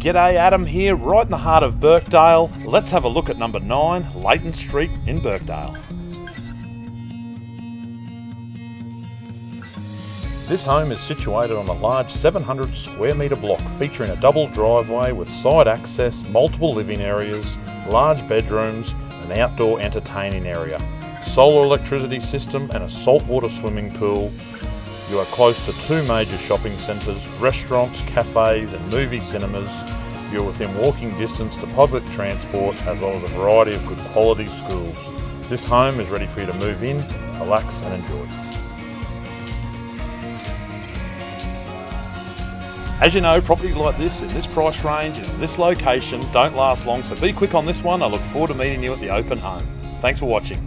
G'day, Adam here, right in the heart of Birkdale. Let's have a look at number 9, Leyton Street in Birkdale. This home is situated on a large 700 square metre block featuring a double driveway with side access, multiple living areas, large bedrooms, an outdoor entertaining area, solar electricity system and a saltwater swimming pool, you are close to two major shopping centres, restaurants, cafes and movie cinemas. You're within walking distance to public transport as well as a variety of good quality schools. This home is ready for you to move in, relax and enjoy. As you know, properties like this, in this price range, in this location, don't last long, so be quick on this one. I look forward to meeting you at the open home. Thanks for watching.